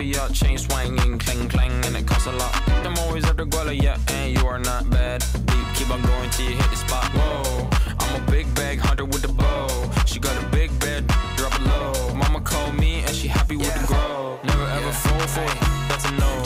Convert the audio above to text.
for your chain swinging, clang clang, and it costs a lot. I'm always after Guala, yeah, and you are not bad. Deep, keep on going till you hit the spot. Whoa, I'm a big bag hunter with the bow. She got a big bed, drop it low. Mama called me and she happy with the grow. Never ever fall for it, that's a no